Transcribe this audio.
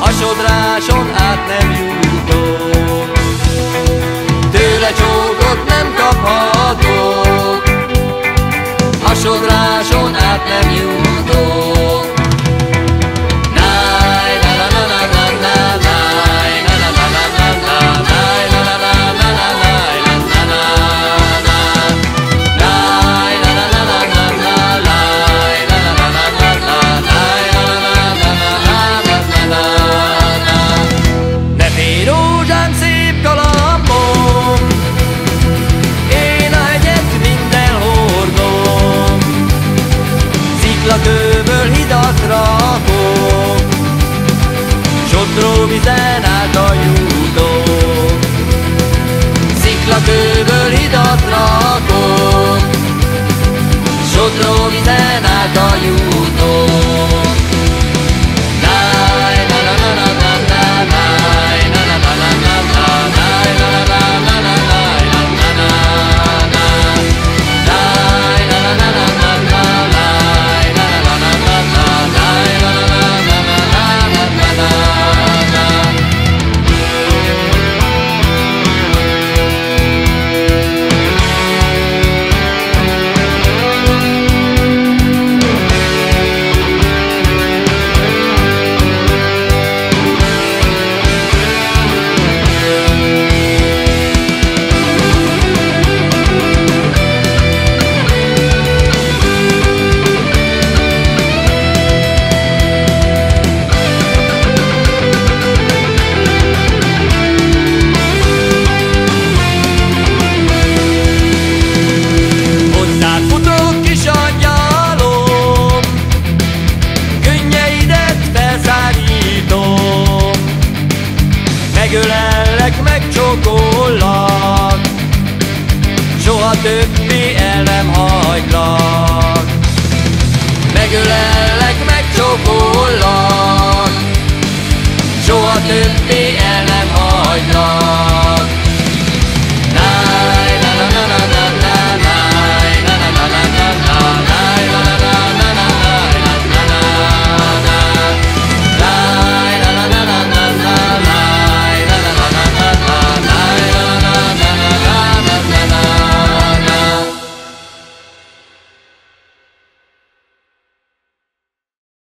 A sodráson át nem jutok. Tőle csókot nem kaphatok. A sodráson át nem jutok. Hidat rakok. Sodró vizen át a jutok. Sziklakőből hidat rakok. Sodró vizen át a jutok többé el nem hagylak